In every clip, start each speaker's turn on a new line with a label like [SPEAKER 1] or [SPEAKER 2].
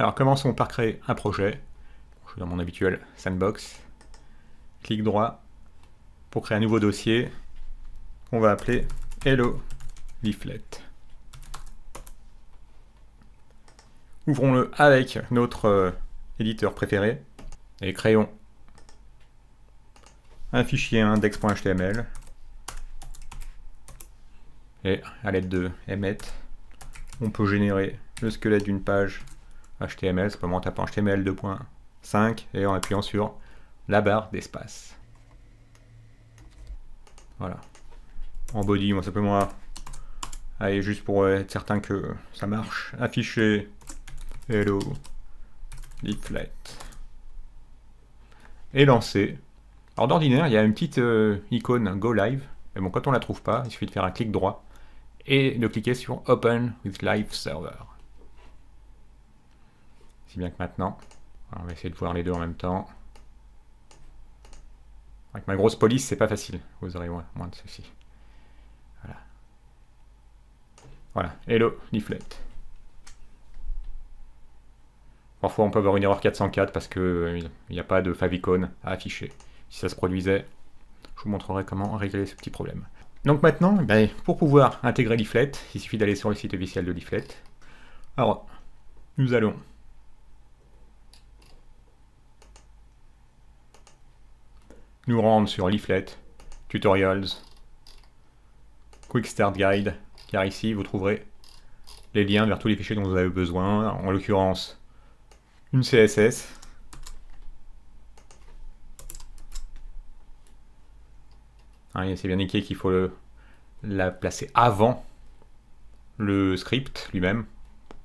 [SPEAKER 1] Alors commençons par créer un projet. Je suis dans mon habituel sandbox. Clic droit pour créer un nouveau dossier qu'on va appeler Hello Leaflet. Ouvrons-le avec notre euh, éditeur préféré et créons un fichier index.html et à l'aide de emmet on peut générer le squelette d'une page HTML simplement en tapant HTML 2.5 et en appuyant sur la barre d'espace. Voilà. En body, moi simplement allez juste pour être certain que ça marche, afficher hello leaflet et lancer. Alors d'ordinaire, il y a une petite euh, icône Go Live, mais bon, quand on la trouve pas, il suffit de faire un clic droit et de cliquer sur Open with Live Server. Si bien que maintenant, on va essayer de voir les deux en même temps. Avec ma grosse police, c'est pas facile. Vous aurez moins, de ceci. Voilà. Hello, leaflet. Parfois, on peut avoir une erreur 404 parce qu'il euh, n'y a pas de favicon à afficher. Si ça se produisait, je vous montrerai comment régler ce petit problème. Donc maintenant, ben, pour pouvoir intégrer Leaflet, il suffit d'aller sur le site officiel de Leaflet. Alors, nous allons nous rendre sur Leaflet, Tutorials, Quick Start Guide, car ici vous trouverez les liens vers tous les fichiers dont vous avez besoin, en l'occurrence une CSS, hein, c'est bien indiqué qu'il faut la placer avant le script lui-même,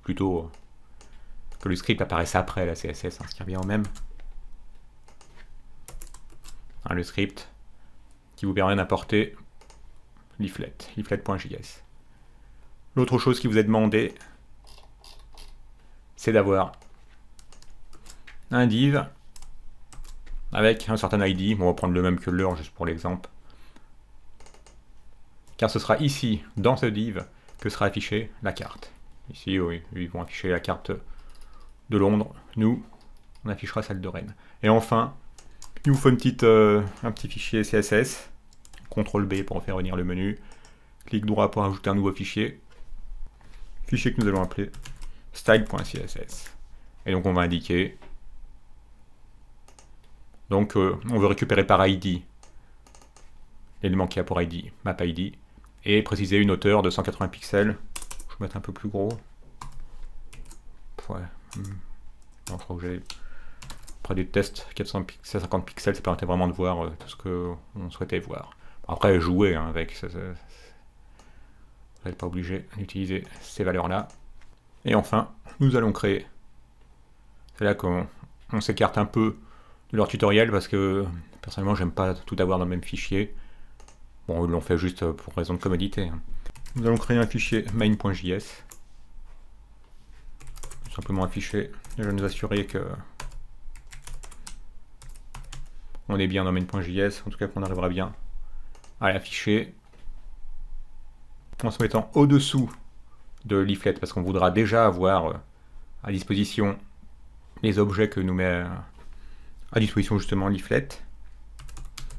[SPEAKER 1] plutôt que le script apparaisse après la CSS, hein, ce qui revient au même le script qui vous permet d'importer leaflet, leaflet.js. L'autre chose qui vous est demandé, c'est d'avoir un div avec un certain ID. on va prendre le même que l'heure juste pour l'exemple. Car ce sera ici, dans ce div, que sera affichée la carte. Ici, oui, ils vont afficher la carte de Londres. Nous, on affichera celle de Rennes. Et enfin, il vous faut euh, un petit fichier CSS. CTRL B pour faire venir le menu. Clic droit pour ajouter un nouveau fichier. Fichier que nous allons appeler style.css. Et donc on va indiquer. Donc euh, on veut récupérer par ID l'élément qui a pour ID, map ID, et préciser une hauteur de 180 pixels. Je vais mettre un peu plus gros. Ouais. Hmm. J'ai après des tests 450 pixels, ça permettait vraiment de voir euh, tout ce qu'on souhaitait voir. Après, jouer hein, avec, ça, vous n'êtes pas obligé d'utiliser ces valeurs-là. Et enfin, nous allons créer. C'est là qu'on s'écarte un peu de leur tutoriel parce que personnellement, j'aime pas tout avoir dans le même fichier. Bon, ils l'ont fait juste pour raison de commodité. Hein. Nous allons créer un fichier main.js. Simplement un fichier. Je vais nous assurer que on est bien dans main.js, en tout cas qu'on arrivera bien à l'afficher en se mettant au-dessous de leaflet parce qu'on voudra déjà avoir euh, à disposition les objets que nous met à disposition justement leaflet.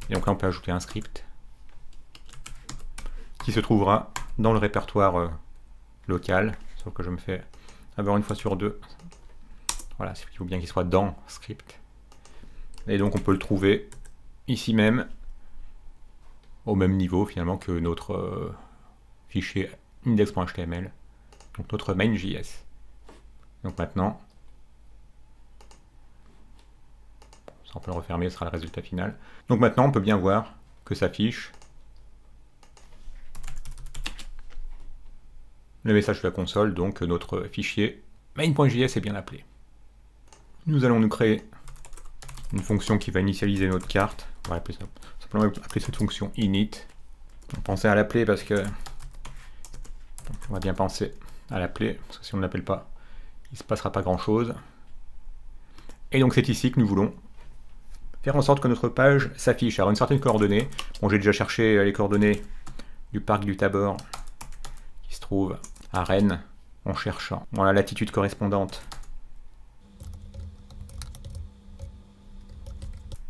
[SPEAKER 1] Et donc là on peut ajouter un script qui se trouvera dans le répertoire euh, local, sauf que je me fais avoir une fois sur deux. Voilà, il faut bien qu'il soit dans script. Et donc on peut le trouver ici même, au même niveau finalement que notre euh, fichier index.html, donc notre main.js. Donc maintenant, ça on peut le refermer, ce sera le résultat final. Donc maintenant on peut bien voir que s'affiche le message de la console, donc notre fichier main.js est bien appelé. Nous allons nous créer une fonction qui va initialiser notre carte. On va simplement appeler cette fonction init. On à l'appeler parce que on va bien penser à l'appeler, parce que si on ne l'appelle pas, il ne se passera pas grand chose. Et donc c'est ici que nous voulons faire en sorte que notre page s'affiche. Alors une certaine coordonnée, bon j'ai déjà cherché les coordonnées du parc du Tabor, qui se trouve à Rennes, en cherchant la latitude correspondante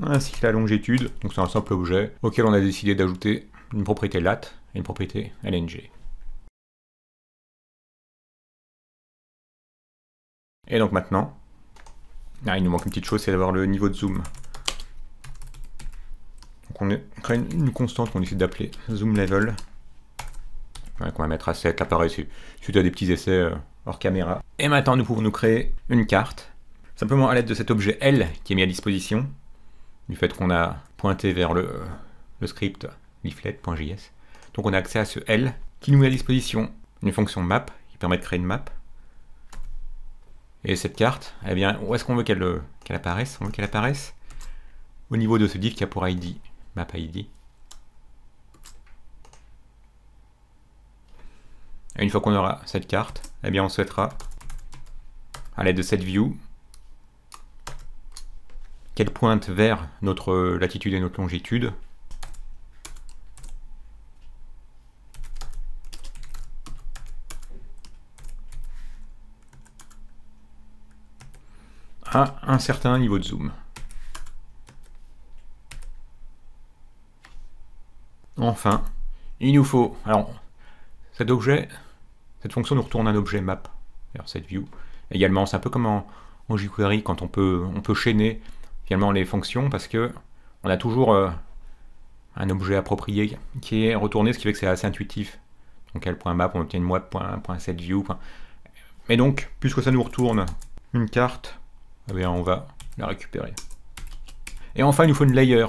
[SPEAKER 1] ainsi que la longitude. Donc c'est un simple objet auquel on a décidé d'ajouter une propriété lat et une propriété lng. Et donc maintenant, ah, il nous manque une petite chose, c'est d'avoir le niveau de zoom. Donc on, crée une, constante qu'on décide d'appeler zoom level. qu'on va mettre à 7, là suite à des petits essais euh, hors caméra. Et maintenant nous pouvons nous créer une carte, simplement à l'aide de cet objet L qui est mis à disposition, du fait qu'on a pointé vers le, le script leaflet.js. Donc on a accès à ce L qui nous met à disposition une fonction map qui permet de créer une map. Et cette carte, eh bien, où est-ce qu'on veut qu'elle apparaisse? On veut qu'elle apparaisse au niveau de ce div qui a pour ID map ID. Et une fois qu'on aura cette carte, eh bien on souhaitera, à l'aide de cette view, qu'elle pointe vers notre latitude et notre longitude. à un certain niveau de zoom. Enfin, il nous faut... Alors, cet objet, cette fonction nous retourne un objet map, vers cette view. Également, c'est un peu comme en, jQuery quand on peut, on peut chaîner finalement les fonctions parce que on a toujours euh, un objet approprié qui est retourné, ce qui fait que c'est assez intuitif. Donc L.map, on obtient une map.setView. Mais donc, puisque ça nous retourne une carte, eh on va la récupérer. Et enfin, il nous faut une layer.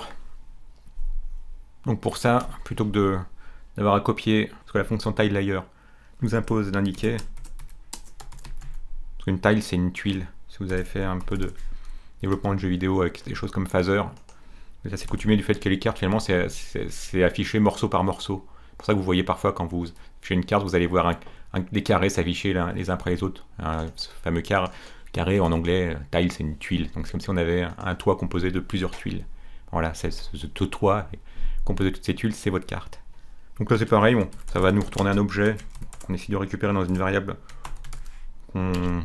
[SPEAKER 1] Donc pour ça, plutôt que d'avoir à copier ce que la fonction tileLayer nous impose d'indiquer, parce qu'une tile c'est une tuile, si vous avez fait un peu de développement de jeux vidéo avec des choses comme Phaser. C'est assez coutumier du fait que les cartes, finalement, c'est affiché morceau par morceau. C'est pour ça que vous voyez parfois quand vous affichez une carte, vous allez voir des carrés s'afficher les uns après les autres. ce fameux carré en anglais, tile, c'est une tuile. Donc c'est comme si on avait un toit composé de plusieurs tuiles. Voilà, ce, ce toit composé de toutes ces tuiles, c'est votre carte. Donc là c'est pareil, bon, ça va nous retourner un objet qu'on essaie de récupérer dans une variable qu'on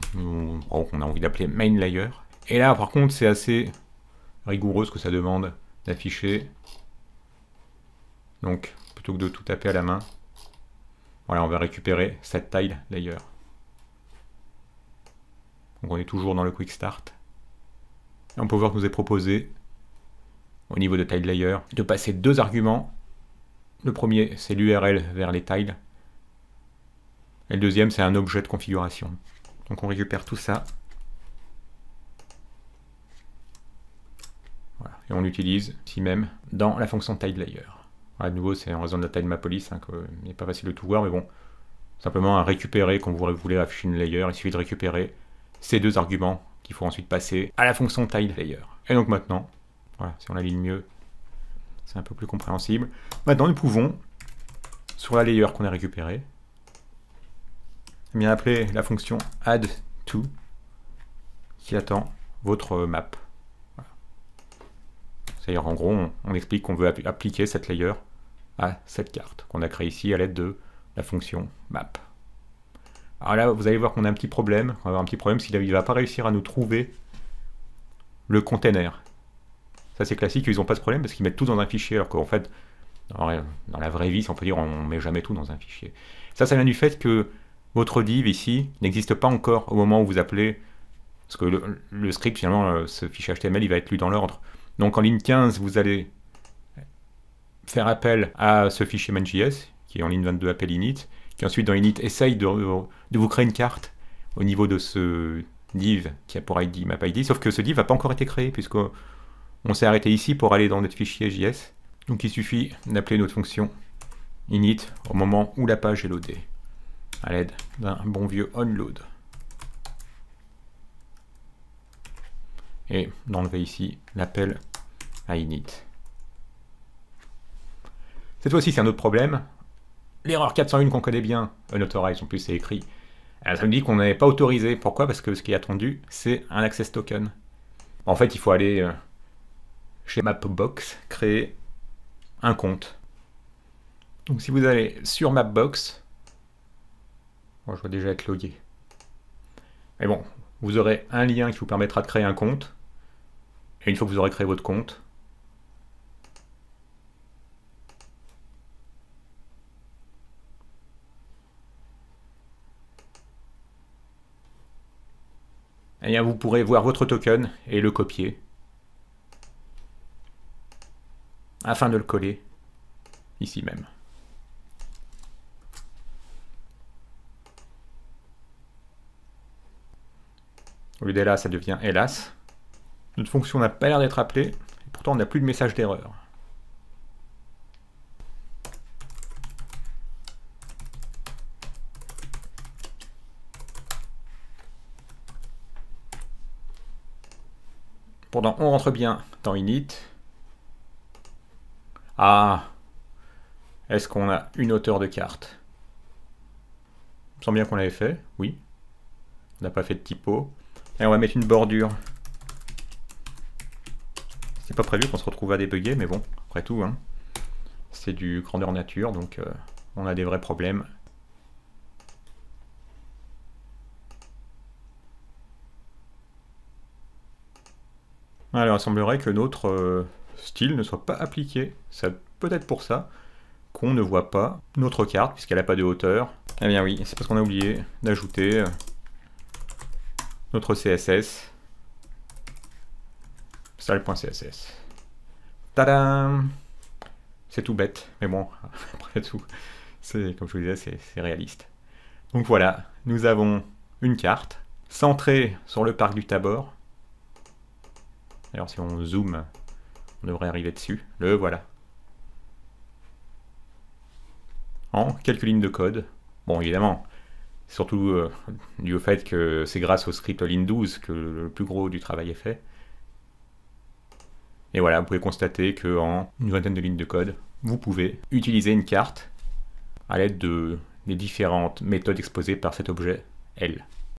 [SPEAKER 1] a envie d'appeler main layer. Et là, par contre, c'est assez rigoureux ce que ça demande d'afficher. Donc, plutôt que de tout taper à la main, voilà, on va récupérer cette tile layer. Donc on est toujours dans le quick start. Et on peut voir que nous est proposé, au niveau de tile layer, de passer deux arguments. Le premier, c'est l'URL vers les tiles. Et le deuxième, c'est un objet de configuration. Donc on récupère tout ça. On l'utilise ici même dans la fonction tileLayer. À nouveau, c'est en raison de la taille de ma police hein, qu'il n'est pas facile de tout voir, mais bon, simplement à récupérer quand vous voulez afficher une layer, il suffit de récupérer ces deux arguments qu'il faut ensuite passer à la fonction tileLayer. Et donc maintenant, voilà, si on aligne mieux, c'est un peu plus compréhensible. Maintenant, nous pouvons, sur la layer qu'on a récupérée, eh bien appeler la fonction add_to qui attend votre map. C'est-à-dire, en gros, on, explique qu'on veut appliquer cette layer à cette carte qu'on a créée ici à l'aide de la fonction map. Alors là, vous allez voir qu'on a un petit problème. On va avoir un petit problème s'il ne va pas réussir à nous trouver le container. Ça, c'est classique, ils n'ont pas ce problème parce qu'ils mettent tout dans un fichier, alors qu'en fait, dans la vraie vie, on peut dire, on ne met jamais tout dans un fichier. Ça, ça vient du fait que votre div ici n'existe pas encore au moment où vous appelez, parce que le, le script, finalement, euh, ce fichier HTML, il va être lu dans l'ordre. Donc en ligne 15, vous allez faire appel à ce fichier main.js, qui est en ligne 22 appel init, qui ensuite dans init essaye de, vous créer une carte au niveau de ce div qui a pour ID map_id, sauf que ce div n'a pas encore été créé, puisqu'on s'est arrêté ici pour aller dans notre fichier JS. Donc il suffit d'appeler notre fonction init au moment où la page est loadée, à l'aide d'un bon vieux onload. Et d'enlever ici l'appel à init. Cette fois-ci, c'est un autre problème. L'erreur 401 qu'on connaît bien, unauthorized, en plus c'est écrit, euh, ça me dit qu'on n'est pas autorisé. Pourquoi? Parce que ce qui est attendu, c'est un access token. En fait, il faut aller euh, chez Mapbox, créer un compte. Donc si vous allez sur Mapbox, je vais déjà être logué. Mais bon, vous aurez un lien qui vous permettra de créer un compte. Et une fois que vous aurez créé votre compte, eh bien vous pourrez voir votre token et le copier afin de le coller ici même. Au lieu d'Elas, ça devient Hélas. Notre fonction n'a pas l'air d'être appelée, et pourtant on n'a plus de message d'erreur. Pendant on rentre bien dans init. Ah Est-ce qu'on a une hauteur de carte Il me bien qu'on l'avait fait, oui. On n'a pas fait de typo. Et on va mettre une bordure. Pas prévu qu'on se retrouve à débugger, mais bon, après tout, hein, c'est du grandeur nature, donc euh, on a des vrais problèmes. Alors, il semblerait que notre euh, style ne soit pas appliqué. C'est peut-être pour ça qu'on ne voit pas notre carte, puisqu'elle n'a pas de hauteur. Eh bien oui, c'est parce qu'on a oublié d'ajouter euh, notre CSS. Style.css. Tadam C'est tout bête, mais bon, après tout, c'est comme je vous disais, c'est réaliste. Donc voilà, nous avons une carte centrée sur le parc du Tabor, D'ailleurs, si on zoome, on devrait arriver dessus. Le voilà. En quelques lignes de code. Bon, évidemment, surtout euh, dû au fait que c'est grâce au script Lin12 que le plus gros du travail est fait. Et voilà, vous pouvez constater qu'en une vingtaine de lignes de code, vous pouvez utiliser une carte à l'aide de, des différentes méthodes exposées par cet objet L.